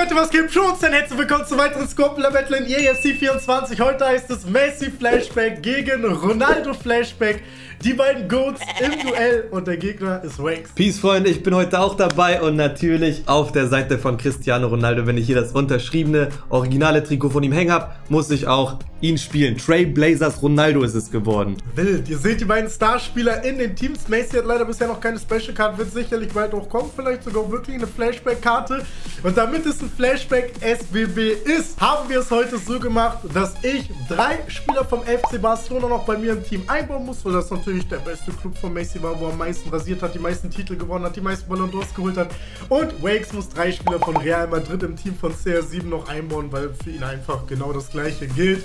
Leute, was gibt schon? Dann herzlich willkommen zu weiteren Scorpion Battle in EFC 24. Heute heißt es Messi Flashback gegen Ronaldo Flashback. Die beiden Goats im Duell und der Gegner ist Wakes. Peace, Freunde, ich bin heute auch dabei und natürlich auf der Seite von Cristiano Ronaldo. Wenn ich hier das unterschriebene, originale Trikot von ihm hängen habe, muss ich auch ihn spielen. Trailblazers Ronaldo ist es geworden. Wild. Ihr seht die beiden Starspieler in den Teams. Messi hat leider bisher noch keine Special Card, wird sicherlich bald auch kommen. Vielleicht sogar wirklich eine Flashback-Karte. Und damit es ein Flashback SBB ist, haben wir es heute so gemacht, dass ich drei Spieler vom FC Barcelona noch bei mir im Team einbauen muss, weil das natürlich der beste Club von Messi war, wo er am meisten rasiert hat, die meisten Titel gewonnen hat, die meisten Ballon d'Ors geholt hat. Und Wakes muss drei Spieler von Real Madrid im Team von CR7 noch einbauen, weil für ihn einfach genau das gleiche gilt.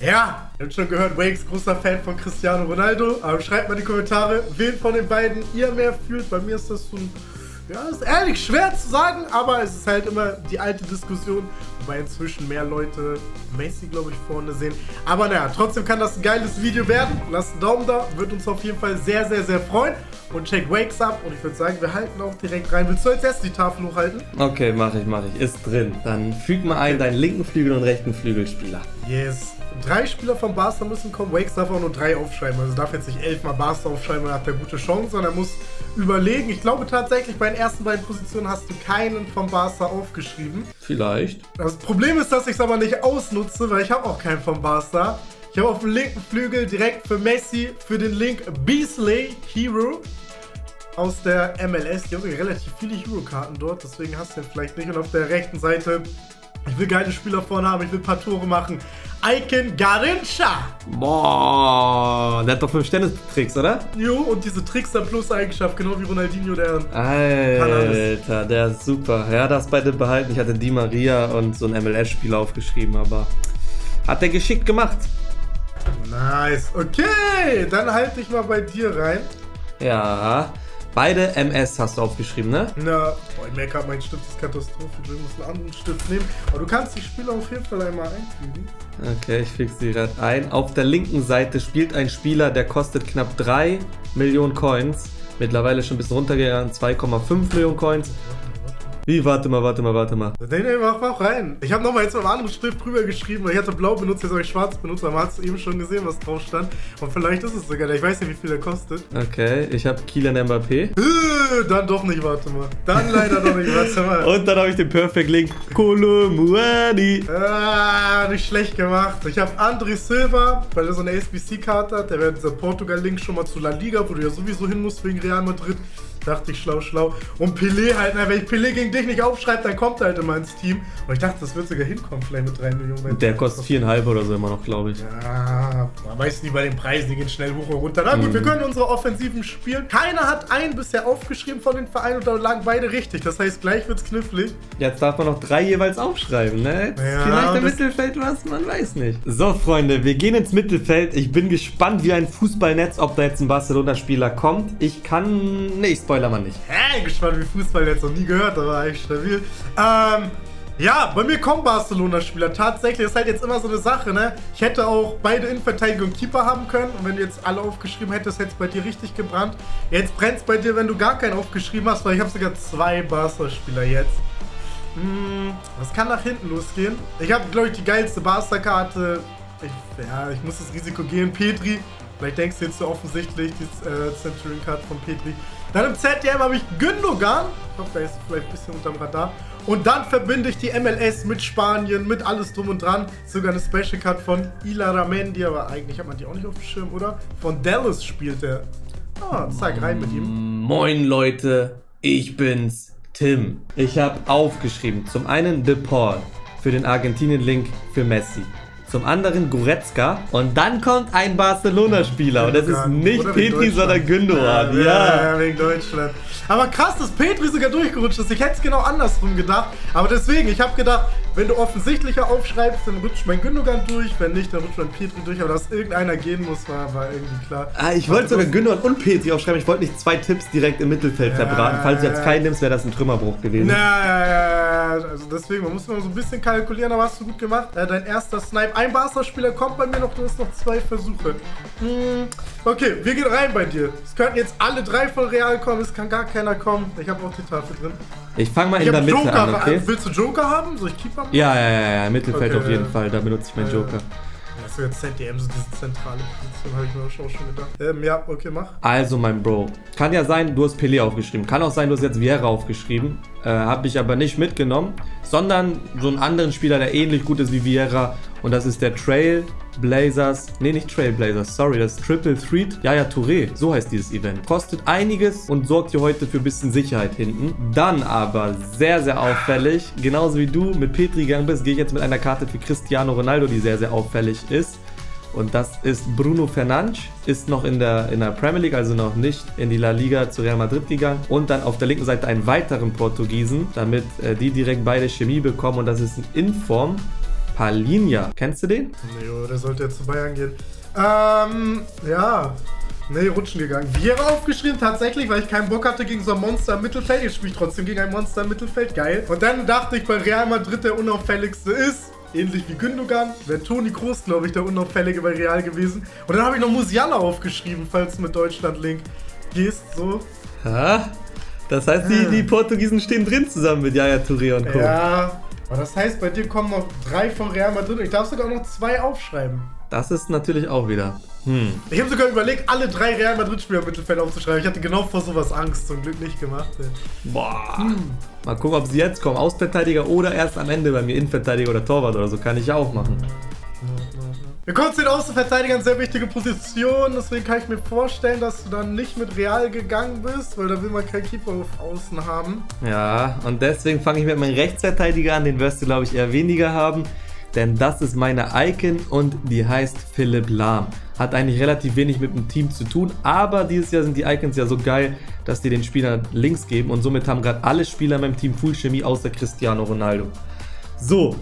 Ja, ihr habt schon gehört, Wakes, großer Fan von Cristiano Ronaldo. Aber schreibt mal in die Kommentare, wen von den beiden ihr mehr fühlt. Bei mir ist das so ein ja, ist ehrlich schwer zu sagen, aber es ist halt immer die alte Diskussion, wobei inzwischen mehr Leute Messi, glaube ich, vorne sehen. Aber naja, trotzdem kann das ein geiles Video werden. Lasst einen Daumen da, wird uns auf jeden Fall sehr, sehr, sehr freuen. Und check Wakes ab und ich würde sagen, wir halten auch direkt rein. Willst du als erstes die Tafel hochhalten? Okay, mache ich, mache ich. Ist drin. Dann füg mal ein deinen linken Flügel und rechten Flügelspieler. Yes. Drei Spieler von Barca müssen kommen. Wakes darf auch nur drei aufschreiben. Also darf jetzt nicht elfmal Barca aufschreiben, dann hat er gute Chancen, sondern er muss überlegen. Ich glaube tatsächlich, bei den ersten beiden Positionen hast du keinen von Barca aufgeschrieben. Vielleicht. Das Problem ist, dass ich es aber nicht ausnutze, weil ich habe auch keinen von Barca. Ich habe auf dem linken Flügel direkt für Messi für den Link Beasley Hero aus der MLS. Die haben relativ viele Hero-Karten dort, deswegen hast du den vielleicht nicht. Und auf der rechten Seite ich will geile Spieler vorne haben, ich will ein paar Tore machen. Icon Garincha. Boah, der hat doch 5 Sterne-Tricks, oder? Jo, und diese Tricks dann Plus-Eigenschaft, genau wie Ronaldinho, der Alter, der ist super. Ja, das beide behalten. Ich hatte Di Maria und so ein MLS-Spieler aufgeschrieben, aber hat der geschickt gemacht. Nice. Okay, dann halte ich mal bei dir rein. Ja, Beide MS hast du aufgeschrieben, ne? Na, boah, ich merke mein Stift ist Katastrophe. Ich muss einen anderen Stift nehmen. Aber du kannst die Spieler auf jeden Fall einmal einfügen. Okay, ich füge sie gerade ein. Auf der linken Seite spielt ein Spieler, der kostet knapp 3 Millionen Coins. Mittlerweile schon ein bisschen runtergegangen, 2,5 Millionen Coins. Wie, warte mal, warte mal, warte mal. Nee, nee, mach, mach rein. Ich habe nochmal jetzt mit einem anderen Stift drüber geschrieben, weil ich hatte blau benutzt, jetzt habe ich schwarz benutzt, aber man hat eben schon gesehen, was drauf stand. Und vielleicht ist es sogar der. Ich weiß nicht, wie viel der kostet. Okay, ich habe Kylian Mbappé. Äh, dann doch nicht, warte mal. Dann leider doch nicht, warte mal. Und dann habe ich den Perfect Link. Kolomuani. Ah, nicht schlecht gemacht. Ich habe André Silva, weil er so eine SBC-Karte hat. Der wäre dieser Portugal-Link schon mal zu La Liga, wo du ja sowieso hin musst wegen Real Madrid. Dachte ich, schlau, schlau. Und Pelé halt, na, wenn ich Pelé gegen dich nicht aufschreibe, dann kommt er halt immer ins Team. Und ich dachte, das wird sogar hinkommen, vielleicht mit 3 Millionen. Der kostet viereinhalb oder so immer noch, glaube ich. Ja, man weiß nie bei den Preisen, die gehen schnell hoch und runter. Na gut, mhm. wir können unsere Offensiven spielen. Keiner hat einen bisher aufgeschrieben von den Vereinen und da lagen beide richtig. Das heißt, gleich wird's knifflig. Jetzt darf man noch drei jeweils aufschreiben, ne? Ja, Vielleicht im Mittelfeld was, man weiß nicht. So, Freunde, wir gehen ins Mittelfeld. Ich bin gespannt wie ein Fußballnetz, ob da jetzt ein Barcelona-Spieler kommt. Ich kann nicht spoilern wir nicht. Hä, gespannt wie Fußball jetzt noch nie gehört, aber eigentlich stabil. Ähm, ja, bei mir kommen Barcelona-Spieler. Tatsächlich, das ist halt jetzt immer so eine Sache, ne? Ich hätte auch beide Innenverteidigung und Keeper haben können. Und wenn du jetzt alle aufgeschrieben hättest, hätte es bei dir richtig gebrannt. Jetzt brennt es bei dir, wenn du gar keinen aufgeschrieben hast, weil ich habe sogar zwei Barca-Spieler jetzt. Hm, das kann nach hinten losgehen. Ich habe, glaube ich, die geilste Barca-Karte. Ja, ich muss das Risiko gehen. Petri, Vielleicht denkst du jetzt so offensichtlich, die äh, Centurion Card von Petri. Dann im ZDM habe ich Gündogan. Ich hoffe, der ist vielleicht ein bisschen unterm Radar. Und dann verbinde ich die MLS mit Spanien, mit alles drum und dran. Sogar eine Special Card von Ila Ramendi, aber eigentlich hat man die auch nicht auf dem Schirm, oder? Von Dallas spielt er. Ah, zeig rein mit ihm. Moin Leute, ich bin's, Tim. Ich habe aufgeschrieben, zum einen De Paul für den Argentinien-Link für Messi zum anderen Goretzka und dann kommt ein Barcelona-Spieler und das ist nicht Petri, sondern Gündogan. Ja, ja. ja, wegen Deutschland. Aber krass, dass Petri sogar durchgerutscht ist. Ich hätte es genau andersrum gedacht. Aber deswegen, ich habe gedacht, Wenn du offensichtlicher aufschreibst, dann rutscht mein Gündogan durch. Wenn nicht, dann rutscht mein Petri durch. Aber dass irgendeiner gehen muss, war, war irgendwie klar. Ah, ich wollte sogar Gündogan und Petri aufschreiben. Ich wollte nicht zwei Tipps direkt im Mittelfeld ja, verbraten. Falls du jetzt keinen nimmst, wäre das ein Trümmerbruch gewesen. Ja, ja, ja. Also deswegen, man muss immer so ein bisschen kalkulieren, aber hast du gut gemacht. Äh, dein erster Snipe. Ein Barca-Spieler kommt bei mir noch. Du hast noch zwei Versuche. Hm. Okay, wir gehen rein bei dir. Es könnten jetzt alle drei von Real kommen. Es kann gar keiner kommen. Ich habe auch die Tafel drin. Ich fange mal ich in der Mitte Joker, an, okay? Willst du Joker haben? Soll ich Keeper machen? Ja, ja, ja, ja. Mittelfeld okay, auf jeden ja. Fall. Da benutze ich meinen Joker. Das ist jetzt ZDM, so diese zentrale Position, habe ich mir auch schon gedacht. Ähm, ja, okay, mach. Also, mein Bro. Kann ja sein, du hast Pelé aufgeschrieben. Kann auch sein, du hast jetzt Vieira aufgeschrieben. Äh, habe ich aber nicht mitgenommen, sondern so einen anderen Spieler, der ähnlich gut ist wie Vieira. Und das ist der Trail Blazers, nee, nicht Trailblazers, sorry, das ist Triple Threat Yaya Touré, so heißt dieses Event. Kostet einiges und sorgt dir heute für ein bisschen Sicherheit hinten. Dann aber sehr, sehr auffällig, genauso wie du mit Petri gegangen bist, gehe ich jetzt mit einer Karte für Cristiano Ronaldo, die sehr, sehr auffällig ist. Und das ist Bruno Fernandes, ist noch in der, in der Premier League, also noch nicht in die La Liga zu Real Madrid gegangen. Und dann auf der linken Seite einen weiteren Portugiesen, damit äh, die direkt beide Chemie bekommen. Und das ist ein Inform Palinja. Kennst du den? Nee, oh, der sollte jetzt zu Bayern gehen. Ähm, ja. Nee, rutschen gegangen. Vieira aufgeschrieben, tatsächlich, weil ich keinen Bock hatte gegen so ein Monster im Mittelfeld. Jetzt spiele ich trotzdem gegen ein Monster im Mittelfeld. Geil. Und dann dachte ich, weil Real Madrid der unauffälligste ist, ähnlich wie Gündogan, wäre Toni Kroos, glaube ich, der unauffällige bei Real gewesen. Und dann habe ich noch Musiala aufgeschrieben, falls du mit Deutschland-Link gehst, so. Ha? Das heißt, die, die Portugiesen stehen drin zusammen mit Jaya Touré und Co. Ja, aber das heißt, bei dir kommen noch drei von Real Madrid und ich darf sogar noch zwei aufschreiben. Das ist natürlich auch wieder. Hm. Ich habe sogar überlegt, alle drei Real Madrid-Spieler im Mittelfeld aufzuschreiben. Ich hatte genau vor sowas Angst, zum Glück nicht gemacht. Ey. Boah. Hm. Mal gucken, ob sie jetzt kommen. Außenverteidiger oder erst am Ende bei mir Innenverteidiger oder Torwart oder so. Kann ich ja auch machen. Wir kommen den Außenverteidigern, sehr wichtige Position. Deswegen kann ich mir vorstellen, dass du dann nicht mit Real gegangen bist, weil da will man keinen Keeper auf Außen haben. Ja, und deswegen fange ich mit meinem Rechtsverteidiger an. Den wirst du, glaube ich, eher weniger haben. Denn das ist meine Icon und die heißt Philipp Lahm. Hat eigentlich relativ wenig mit dem Team zu tun, aber dieses Jahr sind die Icons ja so geil, dass die den Spielern Links geben und somit haben gerade alle Spieler in meinem Team Full Chemie außer Cristiano Ronaldo. So,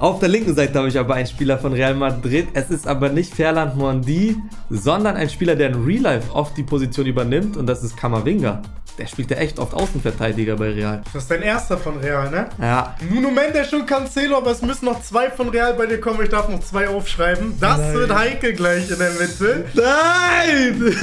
auf der linken Seite habe ich aber einen Spieler von Real Madrid. Es ist aber nicht Ferland Mondi, sondern ein Spieler, der in Real Life oft die Position übernimmt und das ist Kamavinga. Der spielt ja echt oft Außenverteidiger bei Real. Das ist dein erster von Real, ne? Ja. Nun der schon Cancelo, aber es müssen noch zwei von Real bei dir kommen. Ich darf noch zwei aufschreiben. Das Nein. wird heikel gleich in der Mitte. Nein!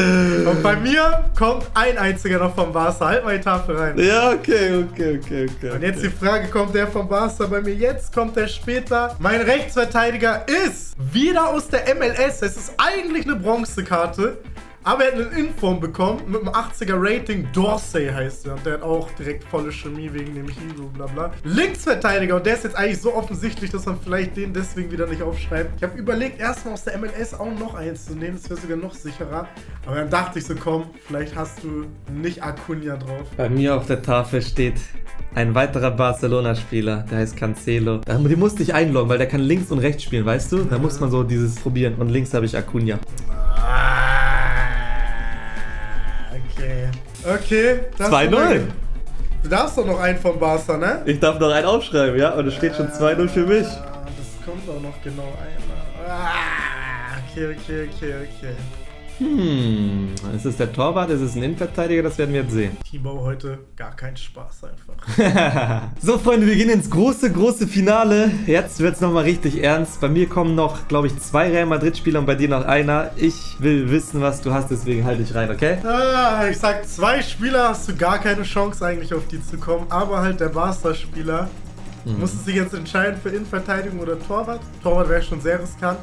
Und bei mir kommt ein einziger noch vom Barca. Halt mal die Tafel rein. Ja, okay, okay, okay, okay. Und jetzt die Frage, kommt der vom Barca bei mir jetzt? Kommt der später? Mein Rechtsverteidiger ist wieder aus der MLS. Es ist eigentlich eine Bronzekarte. Aber er hat eine Inform bekommen mit einem 80er Rating. Dorsey heißt er. Und der hat auch direkt volle Chemie wegen dem Hero, bla bla. Linksverteidiger. Und der ist jetzt eigentlich so offensichtlich, dass man vielleicht den deswegen wieder nicht aufschreibt. Ich habe überlegt, erstmal aus der MLS auch noch eins zu nehmen. Das wäre sogar noch sicherer. Aber dann dachte ich so, komm, vielleicht hast du nicht Acuna drauf. Bei mir auf der Tafel steht ein weiterer Barcelona-Spieler, der heißt Cancelo. Die musste ich einloggen, weil der kann links und rechts spielen, weißt du? Da muss man so dieses probieren. Und links habe ich Acuna. Okay. 2-0. Du darfst doch noch einen vom Barca, ne? Ich darf noch einen aufschreiben, ja? Und es steht schon 2-0 für mich. Das kommt auch noch genau einer. Ah, okay, okay, okay, okay. Hm, ist es der Torwart, ist es ein Innenverteidiger, das werden wir jetzt sehen. Timo heute gar keinen Spaß einfach. so Freunde, wir gehen ins große, große Finale. Jetzt wird es nochmal richtig ernst. Bei mir kommen noch, glaube ich, zwei Real Madrid-Spieler und bei dir noch einer. Ich will wissen, was du hast, deswegen halte ich rein, okay? Ah, ich sag, zwei Spieler hast du gar keine Chance eigentlich auf die zu kommen, aber halt der Barca-Spieler. Mhm. Musstest du dich jetzt entscheiden für Innenverteidigung oder Torwart? Torwart wäre schon sehr riskant.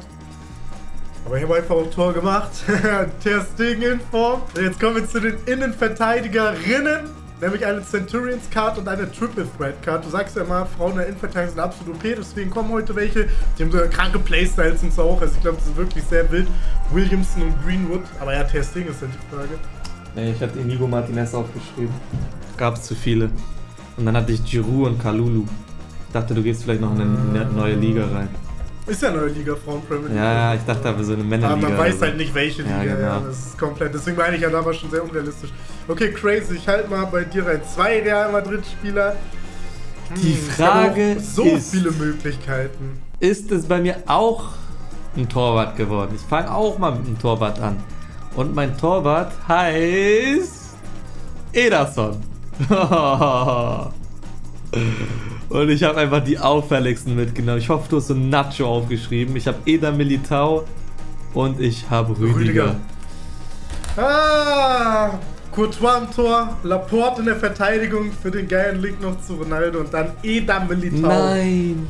Aber ich habe einfach ein Tor gemacht. Ter Stegen in Form. Jetzt kommen wir zu den Innenverteidigerinnen. Nämlich eine Centurions Card und eine Triple Threat Card. Du sagst ja immer, Frauen in der Innenverteidigung sind absolut OP, deswegen kommen heute welche. Die haben sogar kranke Playstyles und so auch. Also ich glaube, das ist wirklich sehr wild. Williamson und Greenwood. Aber ja, Ter Stegen ist ja die Frage. Nee, ich hatte Inigo Martinez aufgeschrieben. Gab es zu viele. Und dann hatte ich Giroud und Kalulu. Ich dachte, du gehst vielleicht noch in eine neue Liga rein. Ist ja neue Liga Frauen Premier League. Ja, ich dachte aber so eine Männerliga. Aber man weiß halt nicht welche Liga. Ja, genau. ja, das ist komplett. Deswegen meine ich ja, da war schon sehr unrealistisch. Okay, crazy. Ich halte mal bei dir rein. Zwei Real Madrid Spieler. Die Hm, Frage auch so ist, viele Möglichkeiten. ist es bei mir auch ein Torwart geworden? Ich fange auch mal mit einem Torwart an. Und mein Torwart heißt Ederson. Und ich habe einfach die auffälligsten mitgenommen. Ich hoffe, du hast so Nacho aufgeschrieben. Ich habe Eder Militao und ich habe Rüdiger. Rüdiger. Ah, Courtois im Tor, Laporte in der Verteidigung für den geilen Link noch zu Ronaldo und dann Eda Militao. Nein.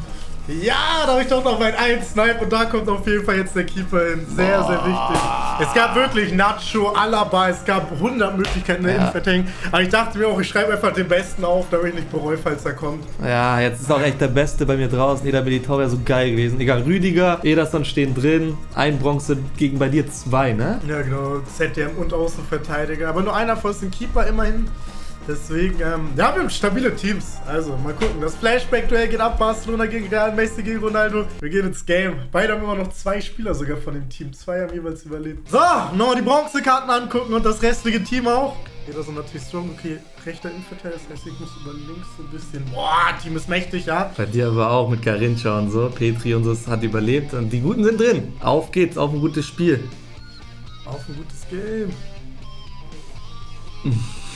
Ja, da habe ich doch noch mein 1 Snipe und da kommt auf jeden Fall jetzt der Keeper hin. Sehr, sehr wichtig. Es gab wirklich Nacho, Alaba, es gab 100 Möglichkeiten der Ja. Innenverteidigung. Aber ich dachte mir auch, ich schreibe einfach den Besten auf, damit ich nicht bereue, falls er kommt. Ja, jetzt ist auch echt der Beste bei mir draußen. Eder Militao wäre so geil gewesen. Egal, Rüdiger, Ederson stehen drin. Ein Bronze gegen bei dir zwei, ne? Ja, genau. ZDM und Außenverteidiger. Aber nur einer von uns den Keeper immerhin. Deswegen, ähm, ja, wir haben stabile Teams. Also, mal gucken. Das Flashback-Duell geht ab. Barcelona gegen Real, Messi gegen Ronaldo. Wir gehen ins Game. Beide haben immer noch zwei Spieler sogar von dem Team. Zwei haben jeweils überlebt. So, nochmal die Bronzekarten angucken und das restliche Team auch. Jeder so natürlich strong. Okay, rechter Innenverteidiger. Das heißt, ich muss über links so ein bisschen. Boah, Team ist mächtig, ja. Bei dir aber auch mit Garincha und so. Petri und so hat überlebt und die Guten sind drin. Auf geht's, auf ein gutes Spiel. Auf ein gutes Game.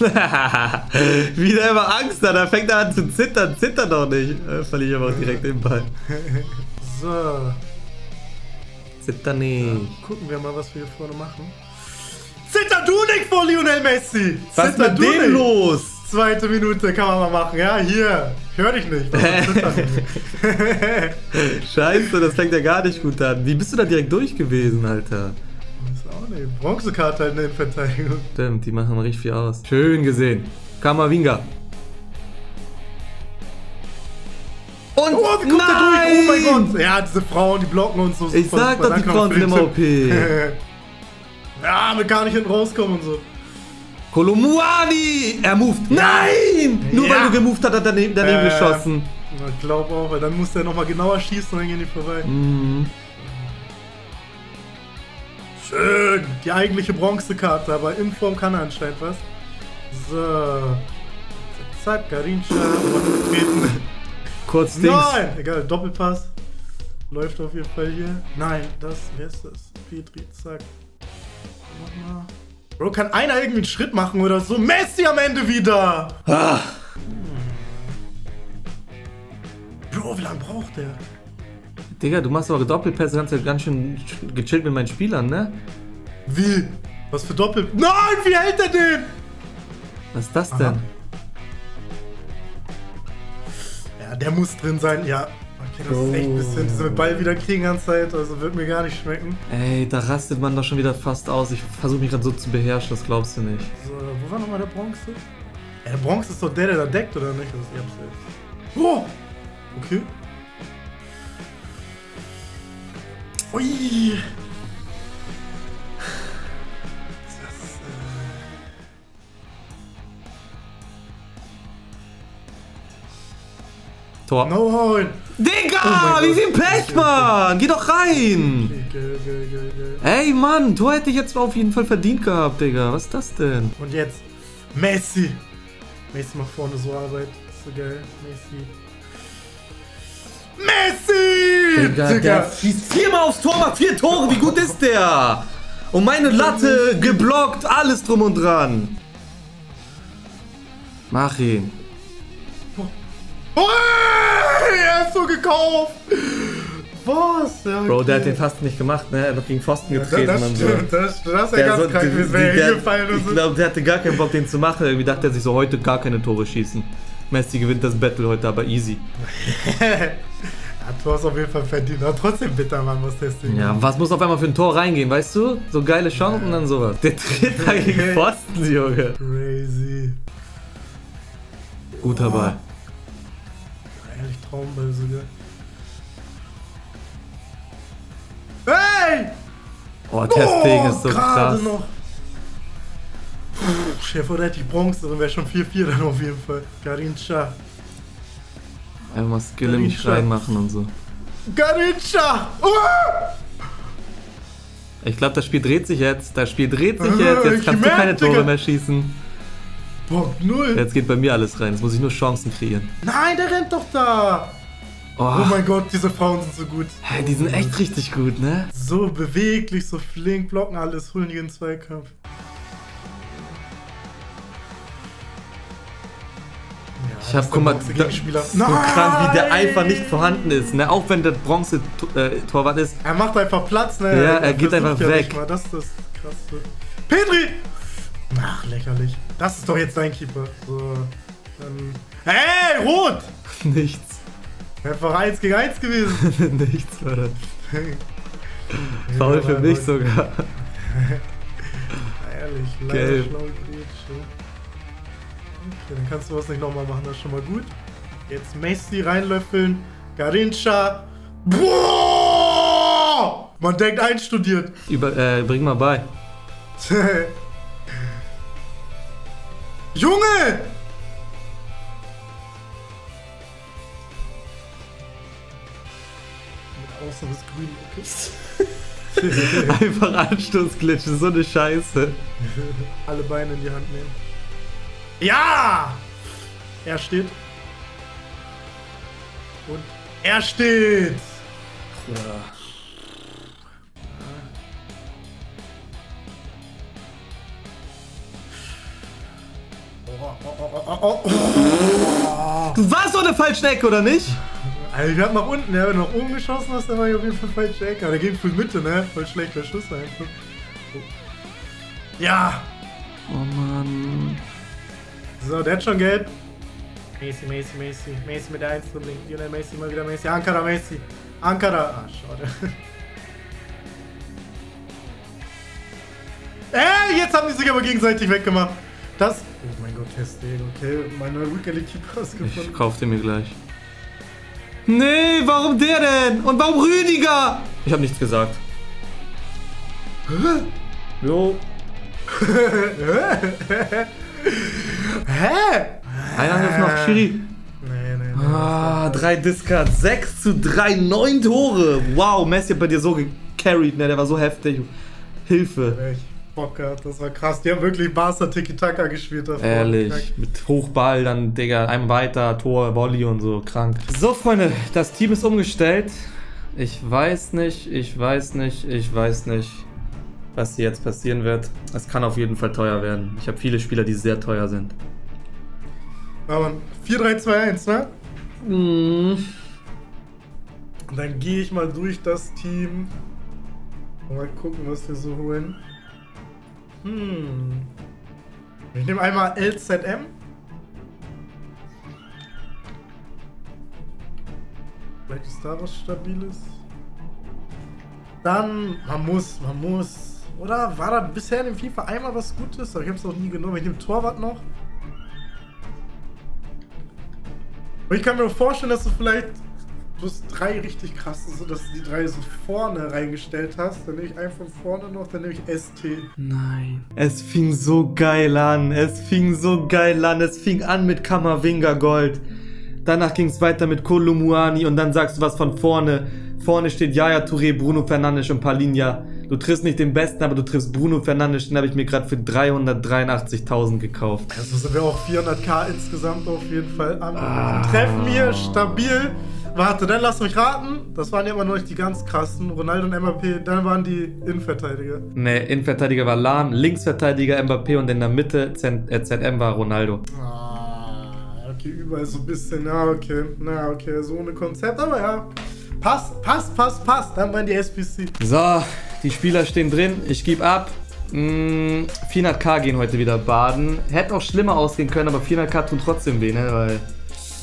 Wieder immer Angst da, da fängt er an zu zittern. Zitter doch nicht. Verliere ich aber auch direkt den Ball. So. Zitter nicht. Gucken wir mal, was wir hier vorne machen. Zitter du nicht vor Lionel Messi! Was ist Zitter mit du dem nicht. los? Zweite Minute kann man mal machen. Ja, hier. Ich höre dich nicht. Zittern? Scheiße, das fängt ja gar nicht gut an. Wie bist du da direkt durch gewesen, Alter? Nicht. Bronzekarte halt in der Verteidigung. Stimmt, die machen richtig viel aus. Schön gesehen. Kamavinga. Und Oh, wie kommt der durch? Oh mein Gott. Ja, diese Frauen, die blocken uns so. Ich sag doch, die Frauen sind immer Tipp. Ja, wir gar nicht hinten rauskommen und so. Kolomuani! Er moved. Nein! Nur Ja. weil du gemoved hast, hat er daneben, daneben Äh. geschossen. Ich glaube auch, weil dann muss der nochmal genauer schießen und dann gehen die vorbei. Mhm. Schön. Die eigentliche Bronzekarte, aber in Form kann er anscheinend was. So. Zack, Garincha. Kurz Dings. Nein! Egal, Doppelpass. Läuft auf jeden Fall hier. Nein, das, wer ist das? Petri, zack. Mach mal. Bro, kann einer irgendwie einen Schritt machen oder so? Messi am Ende wieder! Ah. Bro, wie lange braucht der? Digga, du machst aber Doppelpässe, kannst ja ganz schön gechillt mit meinen Spielern, ne? Wie? Was für Doppel... Nein, wie hält er den? Was ist das Aha. denn? Ja, der muss drin sein, ja. Okay, das ist echt ein bisschen, diese Ball wieder kriegen ganze Zeit, also wird mir gar nicht schmecken. Ey, da rastet man doch schon wieder fast aus. Ich versuche mich gerade so zu beherrschen, das glaubst du nicht. So, wo war nochmal der Bronze? Ja, der Bronze ist doch der, der da deckt, oder nicht? Das ist ihr selbst. Oh! Okay. Ui! Das, Tor. äh, Nein! Digga, Oh wie viel Pech, Mann! Geh doch rein! Okay, geil, geil, geil, geil. Ey, Mann, Tor hätte ich jetzt auf jeden Fall verdient gehabt, Digga. Was ist das denn? Und jetzt Messi! Messi macht vorne so Arbeit. So geil. Messi. Messi! Digga, der schießt viermal aufs Tor, macht vier Tore. Wie gut ist der? Und meine Latte geblockt, alles drum und dran. Mach ihn. Oh, er ist so gekauft! Was? Ja, Bro, der hat den fast nicht gemacht, ne? Er hat noch gegen Pfosten Ja, getreten das, und das so. stimmt, das, das ist ja Der ganz so- krank gewesen, die- wäre hingefallen und Ich so. glaube, der hatte gar keinen Bock, den zu machen. Irgendwie dachte er sich so, heute gar keine Tore schießen. Messi gewinnt das Battle heute aber easy. Du hast auf jeden Fall verdient, aber trotzdem bitter, Mann, was das Ding Ja, was muss auf einmal für ein Tor reingehen, weißt du? So geile Chancen und dann sowas. Der tritt da gegen Pfosten, Junge. Crazy. Guter Ball. Ehrlich, Traumball sogar. Hey! Oh, Testing ist so krass. noch. Puh, Chef, oder hätte ich Bronze, dann wäre schon 4-4 dann auf jeden Fall. Garincha. Einfach mal Skill in mich Garincha. reinmachen und so. Garincha! Uh! Ich glaube, das Spiel dreht sich jetzt. Das Spiel dreht sich jetzt. Jetzt kannst du keine Tore mehr schießen. Bock null. Jetzt geht bei mir alles rein. Jetzt muss ich nur Chancen kreieren. Nein, der rennt doch da. Oh, Oh mein Gott, diese Frauen sind so gut. hey, die sind echt richtig gut, ne? So beweglich, so flink, blocken alles, holen ihren Zweikampf. Ich hab, guck mal, da, so krank, wie der einfach nicht vorhanden ist, ne? Auch wenn der Bronze-Torwart ist. Er macht einfach Platz, ne? Ja, er geht versucht einfach ja weg. Mal. Das ist das Krasse. Petri! Ach, lächerlich. Das ist doch jetzt dein Keeper. So, dann... Hey, rot! Nichts. Einfach 1 gegen 1 gewesen. Nichts, Leute. Faul für mich sogar. Ehrlich, leider Gelb. schlau. Okay, dann kannst du was nicht nochmal machen, das ist schon mal gut. Jetzt Messi reinlöffeln. Garincha. Boah! Man denkt einstudiert. Über, äh, bring mal bei. Junge! Mit Außen ist grün, okay. Einfach Anstoßglitch, so eine Scheiße. Alle Beine in die Hand nehmen. Ja! Er steht. Und er steht! Oh, oh, oh, oh. Du warst doch eine falsche Ecke, oder nicht? Alter, ich hab nach unten, ja, wenn du nach oben geschossen hast, dann war ich auf jeden Fall falsche Ecke. Der ging für Mitte, ne? Voll schlechter Schuss einfach. Ja! So, der hat schon gelb. Messi, Messi, Messi. Messi mit der 1 Dribbling. Lionel Messi, mal wieder Messi. Ankara, Messi. Ankara. Ah, schade. Ey, jetzt haben die sich aber gegenseitig weggemacht. Das. Oh mein Gott, Testing. Okay, mein neuer Weekly Keeper ist Ich gefunden. kauf den mir gleich. Nee, warum der denn? Und warum Rüdiger? Ich habe nichts gesagt. Jo. Hä? Ein Angriff noch, Schiri. Nee, nee, nee. Ah, drei Discards. 6 zu 3, 9 Tore. Wow, Messi hat bei dir so gecarried, ne? Der war so heftig. Hilfe. Echt Bock gehabt, das war krass. Die haben wirklich Barca Tiki-Taka gespielt davor. Ehrlich. Mit Hochball, dann, Digga, einmal weiter, Tor, Volley und so. Krank. So, Freunde, das Team ist umgestellt. Ich weiß nicht, ich weiß nicht, ich weiß nicht, was hier jetzt passieren wird. Es kann auf jeden Fall teuer werden. Ich habe viele Spieler, die sehr teuer sind. Aber 4-3-2-1, ne? Mm. Und dann gehe ich mal durch das Team. Mal gucken, was wir so holen. Hm. Ich nehme einmal LZM. Vielleicht ist da was Stabiles. Dann, man muss, man muss. Oder war da bisher in dem FIFA einmal was Gutes? Aber ich habe es noch nie genommen. Ich nehme Torwart noch. Und ich kann mir vorstellen, dass du vielleicht du hast drei richtig krasse, so dass du die drei so vorne reingestellt hast. Dann nehme ich einen von vorne noch, dann nehme ich ST. Nein. Es fing so geil an. Es fing so geil an. Es fing an mit Kamavinga Gold. Danach ging es weiter mit Kolumuani und dann sagst du was von vorne. Vorne steht Yaya Touré, Bruno Fernandes und Palinha. Du triffst nicht den Besten, aber du triffst Bruno Fernandes. Den habe ich mir gerade für 383.000 gekauft. Also sind wir auch 400k insgesamt auf jeden Fall am Ah. Treffen hier, stabil. Warte, dann lass mich raten. Das waren ja immer noch nicht die ganz krassen. Ronaldo und MAP, dann waren die Innenverteidiger. Ne, Innenverteidiger war Lahn, Linksverteidiger Mbappé und in der Mitte Z äh, ZM war Ronaldo. Ah, okay, überall so ein bisschen. Ja, okay. Na, okay, so ohne Konzept, aber ja. Passt, passt, passt, passt. Dann waren die SPC. So, die Spieler stehen drin. Ich gebe ab. Mm, 400k gehen heute wieder baden. Hätte auch schlimmer ausgehen können, aber 400k tun trotzdem weh, ne? Weil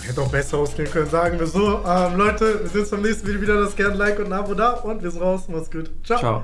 Hätte auch besser ausgehen können, sagen wir so. Ähm, Leute, wir sehen uns beim nächsten Video wieder. Lasst gerne ein Like und ein Abo da und wir sind raus. Macht's gut. Ciao. Ciao.